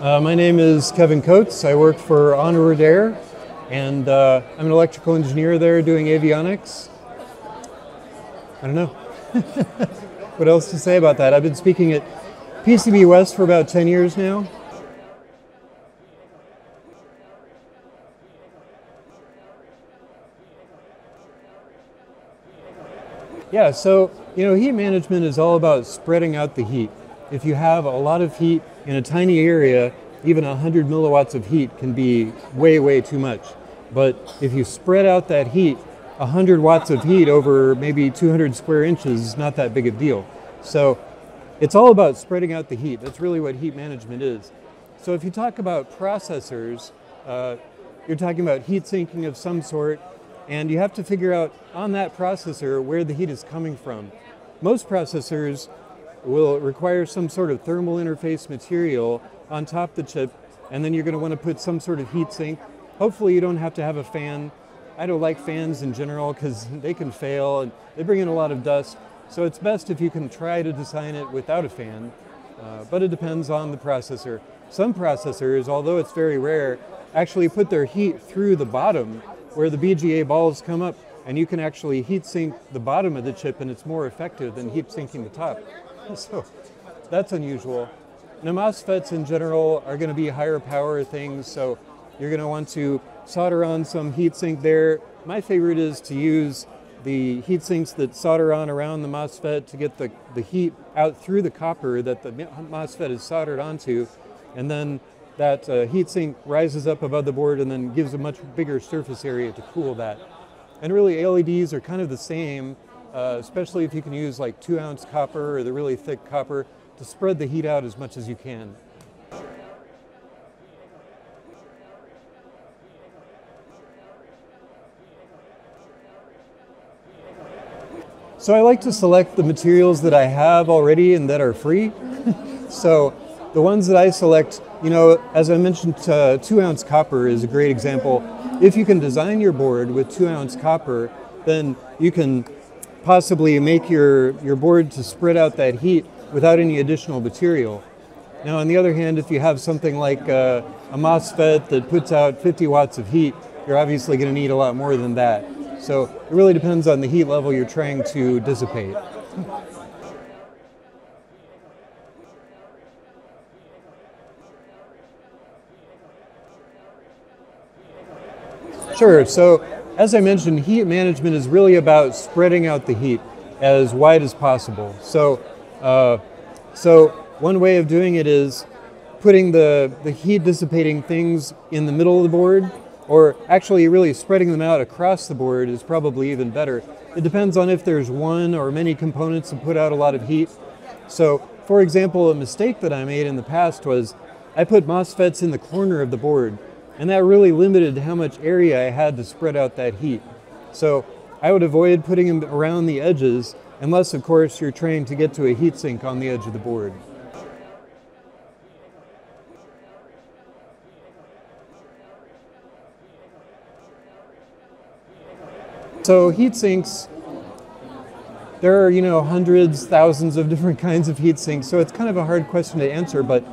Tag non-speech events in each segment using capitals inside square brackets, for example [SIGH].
Uh, my name is Keven Coates. I work for Onward Air, and uh, I'm an electrical engineer there doing avionics. I don't know. [LAUGHS] what else to say about that? I've been speaking at PCB West for about 10 years now. Yeah, so you know, heat management is all about spreading out the heat. If you have a lot of heat in a tiny area, even 100 milliwatts of heat can be way, way too much. But if you spread out that heat, 100 watts of heat over maybe 200 square inches is not that big a deal. So it's all about spreading out the heat. That's really what heat management is. So if you talk about processors, uh, you're talking about heat sinking of some sort, and you have to figure out on that processor where the heat is coming from. Most processors will require some sort of thermal interface material on top the chip, and then you're going to want to put some sort of heat sink. Hopefully you don't have to have a fan. I don't like fans in general because they can fail and they bring in a lot of dust. So it's best if you can try to design it without a fan, uh, but it depends on the processor. Some processors, although it's very rare, actually put their heat through the bottom where the BGA balls come up and you can actually heat sink the bottom of the chip and it's more effective than heat sinking the top. [LAUGHS] So that's unusual. MOSFETs in general are going to be higher power things, so you're going to want to solder on some heat sink there. My favorite is to use the heat sinks that solder on around the MOSFET to get the, the heat out through the copper that the MOSFET is soldered onto. And then that uh, heat sink rises up above the board and then gives a much bigger surface area to cool that. And really LEDs are kind of the same, uh, especially if you can use like two ounce copper or the really thick copper to spread the heat out as much as you can. So I like to select the materials that I have already and that are free. [LAUGHS] so the ones that I select, you know, as I mentioned, uh, two ounce copper is a great example. If you can design your board with two ounce copper, then you can possibly make your, your board to spread out that heat without any additional material. Now, on the other hand, if you have something like uh, a MOSFET that puts out 50 watts of heat, you're obviously going to need a lot more than that. So it really depends on the heat level you're trying to dissipate. Sure. So as I mentioned, heat management is really about spreading out the heat as wide as possible. So, uh, so one way of doing it is putting the, the heat dissipating things in the middle of the board or actually really spreading them out across the board is probably even better. It depends on if there's one or many components that put out a lot of heat. So for example, a mistake that I made in the past was I put MOSFETs in the corner of the board and that really limited how much area I had to spread out that heat. So I would avoid putting them around the edges unless of course you're trying to get to a heatsink on the edge of the board. So heat sinks, there are you know hundreds, thousands of different [LAUGHS] kinds of heat sinks. So it's kind of a hard question to answer. But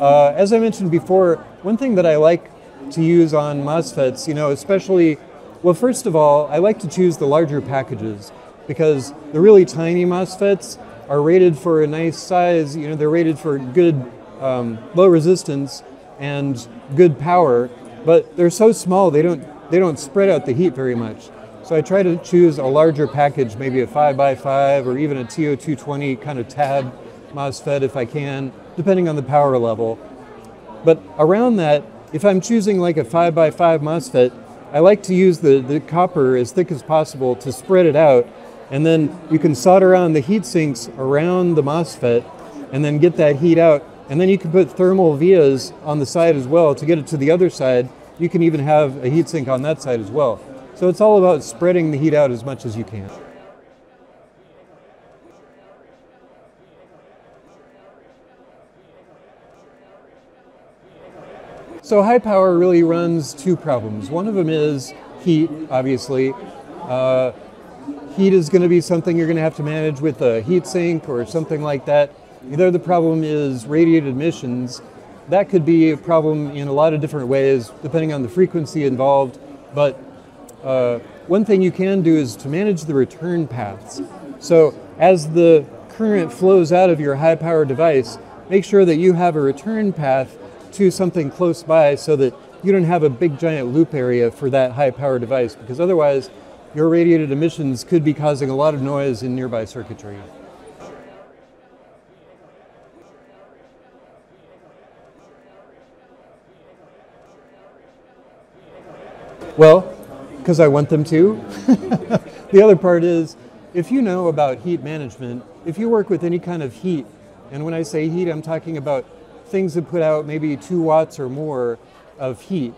uh, as I mentioned before, one thing that I like to use on MOSFETs, you know, especially, well, first of all, I like to choose the larger packages because the really tiny MOSFETs are rated for a nice size. You know, they're rated for good um, low resistance and good power, but they're so small they don't they don't spread out the heat very much. So I try to choose a larger package, maybe a 5x5 or even a TO220 kind of tab MOSFET if I can, depending on the power level. But around that, if I'm choosing like a 5x5 MOSFET, I like to use the, the copper as thick as possible to spread it out. And then you can solder on the heat sinks around the MOSFET and then get that heat out. And then you can put thermal vias on the side as well to get it to the other side. You can even have a heat sink on that side as well. So it's all about spreading the heat out as much as you can. So high power really runs two problems. One of them is heat, obviously. Uh, heat is going to be something you're going to have to manage with a heat sink or something like that. Either the other problem is radiated emissions. that could be a problem in a lot of different ways, depending on the frequency involved. But uh, one thing you can do is to manage the return paths. So as the current flows out of your high power device, make sure that you have a return path to something close by so that you don't have a big giant loop area for that high power device because otherwise your radiated emissions could be causing a lot of noise in nearby circuitry. Well, because I want them to. [LAUGHS] the other part is if you know about heat management, if you work with any kind of heat, and when I say heat, I'm talking about things that put out maybe two watts or more of heat,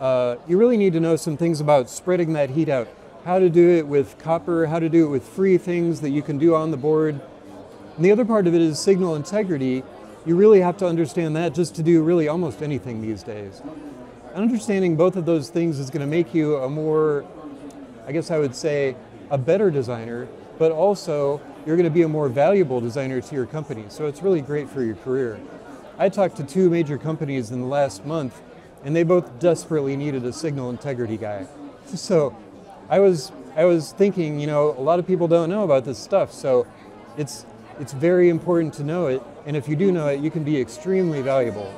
uh, you really need to know some things about spreading that heat out. How to do it with copper, how to do it with free things that you can do on the board. And the other part of it is signal integrity. You really have to understand that just to do really almost anything these days. Understanding both of those things is going to make you a more, I guess I would say, a better designer, but also you're going to be a more valuable designer to your company. So it's really great for your career. I talked to two major companies in the last month, and they both desperately needed a signal integrity guy. So I was I was thinking, you know, a lot of people don't know about this stuff, so it's it's very important to know it, and if you do know it, you can be extremely valuable.